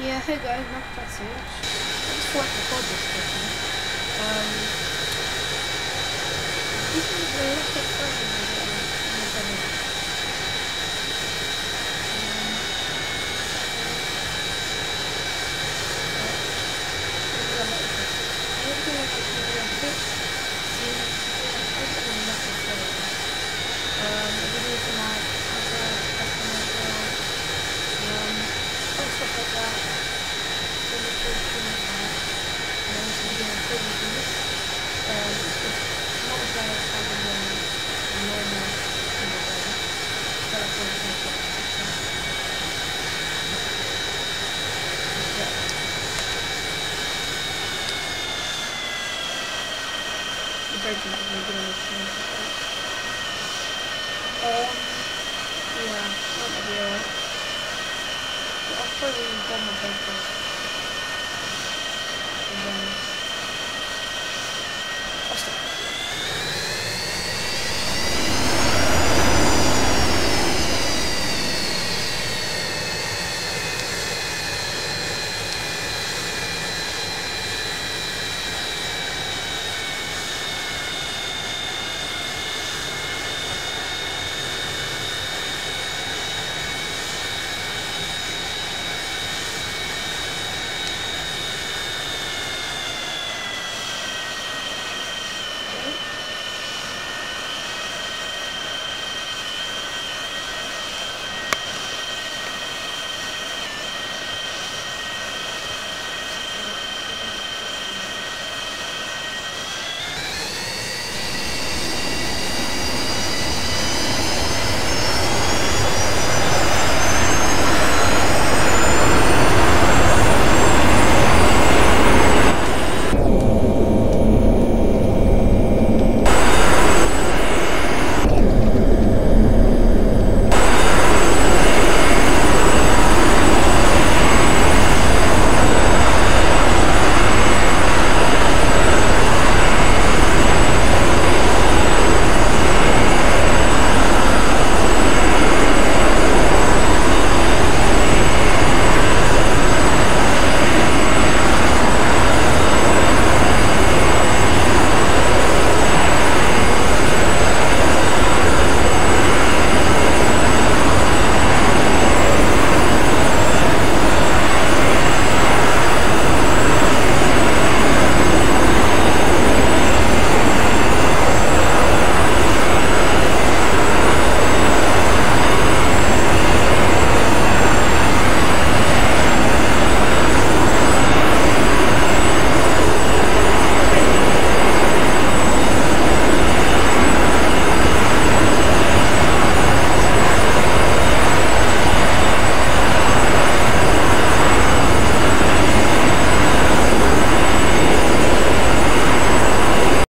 Yeah, hey guys, not that so much. I just like the podcast, virgin doesn't give any sense. Yeah, not really. The offer really done.